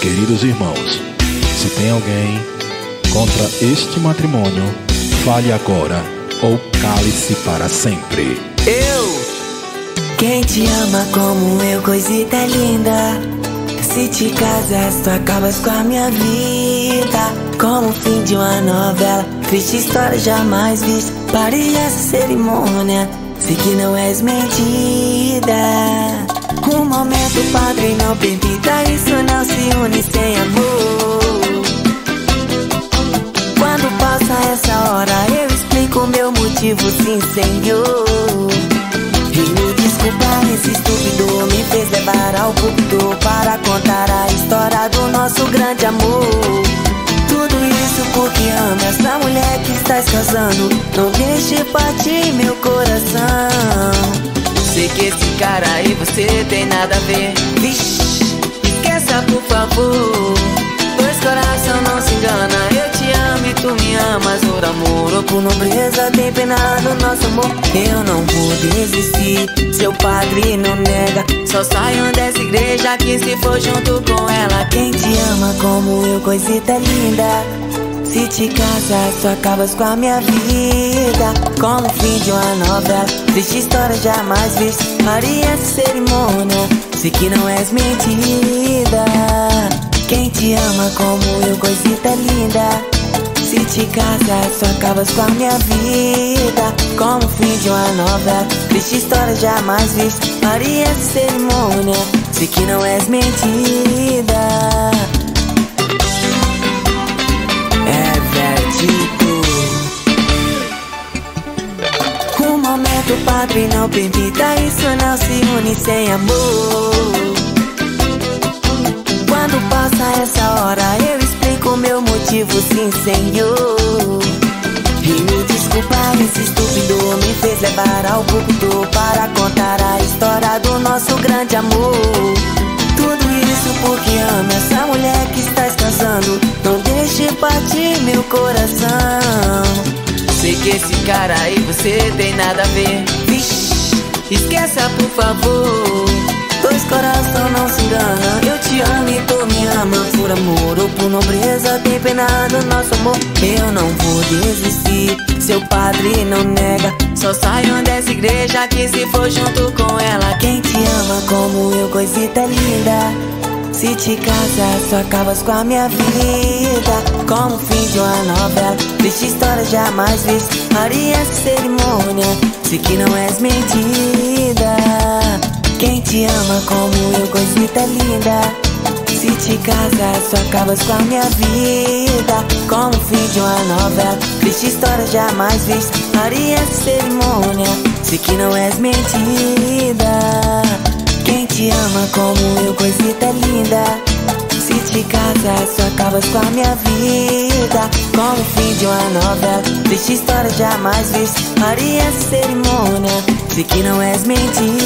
Queridos irmãos, se tem alguém contra este matrimônio, fale agora ou cale-se para sempre. Eu! Quem te ama como eu, coisita linda. Se te casas, tu acabas com a minha vida. Como o fim de uma novela, triste história jamais vista. Pare essa cerimônia, sei que não és mentira. Momento, padre, não permita isso, não se une sem amor. Quando passa essa hora, eu explico meu motivo, sim, Senhor. E me desculpa, esse estúpido me fez levar ao púlpito para contar a história do nosso grande amor. Tudo isso porque amo essa mulher que estás casando. Não deixe partir meu coração. Esse cara aí você tem nada a ver. Vixe, esqueça por favor. Dois coração não se engana. Eu te amo e tu me amas. Por amor ou por nobreza Tem pena do nosso amor. Eu não vou desistir. Seu padre não nega. Só saiam dessa igreja Que se for junto com ela. Quem te ama como eu, coisita linda se te casas, só acabas com a minha vida. Como o fim de uma novela Triste história jamais vista essa cerimônia Sei que não és mentira. Quem te ama como eu, coisita linda. Se te casas, só acabas com a minha vida. Como o fim de uma novela Triste história jamais vista essa cerimônia Sei que não és mentira padre, não permita isso, não se une sem amor. Quando passa essa hora, eu explico meu motivo, sim, Senhor. E me desculpa, esse estúpido me fez levar ao púlpito para contar a história do nosso grande amor. Tudo isso porque amo essa mulher que estás casando. Não deixe partir meu coração. Sei que esse cara aí você tem nada a ver. Esqueça por favor. Dois coração não se engana. Eu te amo e tu me ama por amor ou por nobreza. Tem pena do nosso amor. Eu não vou desistir. Seu padre não nega. Só saiam dessa igreja que se for junto com ela. Quem te ama como eu, coisita linda. Se te casas, só acabas com a minha vida. Como o fim de uma novela Triste história jamais vista. Faria essa cerimônia Sei que não és mentira Quem te ama como eu, coisita linda. Se te casas, só acabas com a minha vida. Como o fim de uma novela Triste história jamais vista. Essa cerimônia Sei que não és mentira quem te ama como só acabas com a minha vida. Como o fim de uma novela. Triste história jamais vista Faria essa cerimônia Sei que não és mentira